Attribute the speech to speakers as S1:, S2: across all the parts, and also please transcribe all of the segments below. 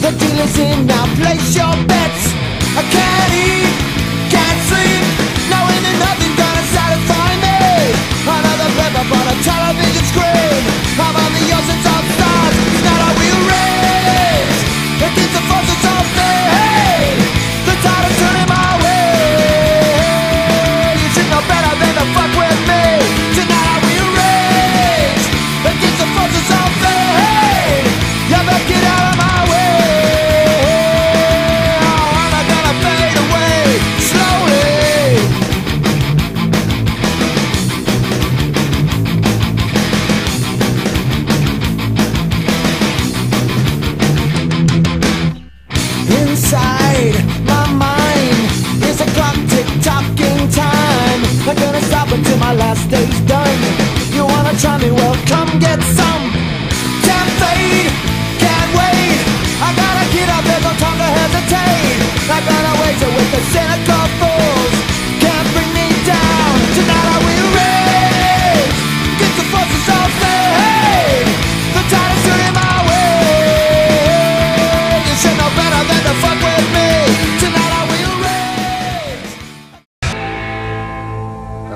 S1: The dealer's in now, place your bets. I can't eat. inside my mind. It's a clock tick-tocking time? Not gonna stop until my last day's done. You wanna try me, well come get some.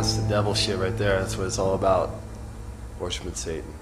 S2: that's the devil shit right there. That's what it's all about. Worshiping Satan.